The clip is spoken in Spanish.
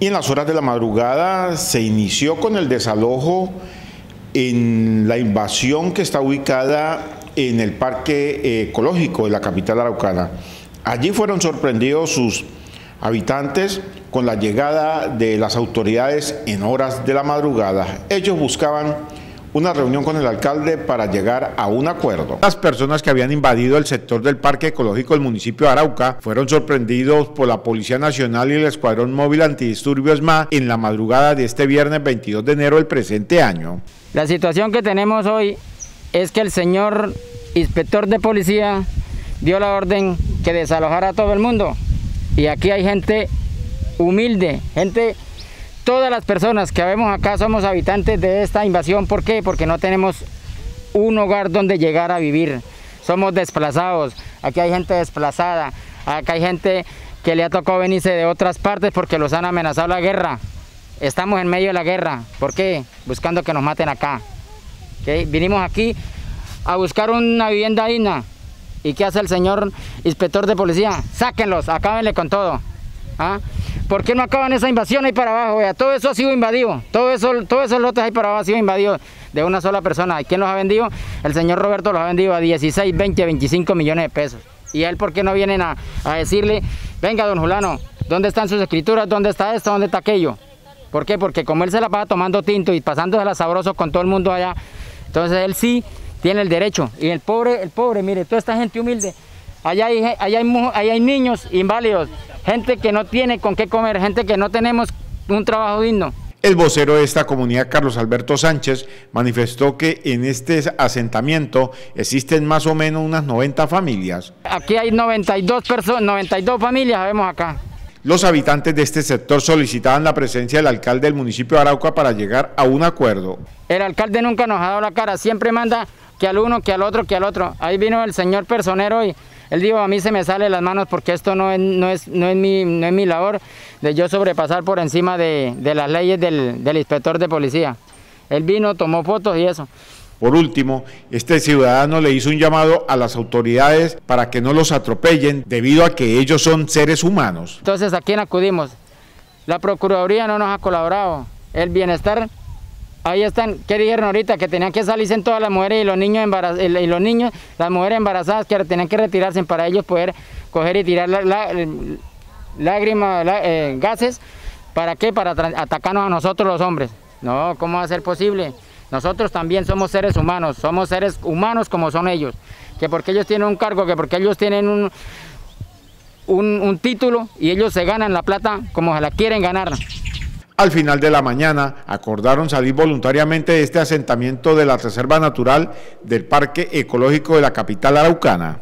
Y en las horas de la madrugada se inició con el desalojo en la invasión que está ubicada en el Parque Ecológico de la capital araucana. Allí fueron sorprendidos sus habitantes con la llegada de las autoridades en horas de la madrugada. Ellos buscaban una reunión con el alcalde para llegar a un acuerdo. Las personas que habían invadido el sector del Parque Ecológico del municipio de Arauca fueron sorprendidos por la Policía Nacional y el Escuadrón Móvil Antidisturbios MA en la madrugada de este viernes 22 de enero del presente año. La situación que tenemos hoy es que el señor inspector de policía dio la orden que desalojara a todo el mundo. Y aquí hay gente humilde, gente todas las personas que vemos acá somos habitantes de esta invasión. ¿Por qué? Porque no tenemos un hogar donde llegar a vivir. Somos desplazados. Aquí hay gente desplazada. Acá hay gente que le ha tocado venirse de otras partes porque los han amenazado la guerra. Estamos en medio de la guerra. ¿Por qué? Buscando que nos maten acá. Vinimos aquí a buscar una vivienda digna. ¿Y qué hace el señor inspector de policía? Sáquenlos, acábenle con todo. ¿Ah? ¿Por qué no acaban esa invasión ahí para abajo? Todo eso ha sido invadido, todo eso, todos esos lotes ahí para abajo ha sido invadido de una sola persona. ¿Y quién los ha vendido? El señor Roberto los ha vendido a 16, 20, 25 millones de pesos. ¿Y él por qué no vienen a, decirle, venga don Julano, ¿dónde están sus escrituras? ¿Dónde está esto? ¿Dónde está aquello? ¿Por qué? Porque como él se la pasa tomando tinto y pasándosela sabroso con todo el mundo allá, entonces él sí tiene el derecho. Y el pobre, el pobre, mire, toda esta gente humilde, allá hay, allá hay, allá hay niños inválidos, gente que no tiene con qué comer, gente que no tenemos un trabajo digno. El vocero de esta comunidad, Carlos Alberto Sánchez, manifestó que en este asentamiento existen más o menos unas 90 familias. Aquí hay 92, personas, 92 familias, vemos acá. Los habitantes de este sector solicitaban la presencia del alcalde del municipio de Arauca para llegar a un acuerdo. El alcalde nunca nos ha dado la cara, siempre manda que al uno, que al otro, que al otro. Ahí vino el señor personero y él dijo, a mí se me sale las manos porque esto no es, no es, no es, mi, no es mi labor de yo sobrepasar por encima de, las leyes del, del inspector de policía. Él vino, tomó fotos y eso. Por último, este ciudadano le hizo un llamado a las autoridades para que no los atropellen debido a que ellos son seres humanos. Entonces, ¿a quién acudimos? La Procuraduría no nos ha colaborado. El bienestar Ahí están, ¿qué dijeron ahorita? Que tenían que salirse en todas las mujeres y los niños embarazados, y los niños, las mujeres embarazadas que tenían que retirarse para ellos poder coger y tirar lágrimas, eh, gases. ¿Para qué? Para atacarnos a nosotros los hombres. No, ¿cómo va a ser posible? Nosotros también somos seres humanos, somos seres humanos como son ellos. Que porque ellos tienen un cargo, que porque ellos tienen un, un, título y ellos se ganan la plata como se la quieren ganar. Al final de la mañana acordaron salir voluntariamente de este asentamiento de la Reserva Natural del Parque Ecológico de la capital araucana.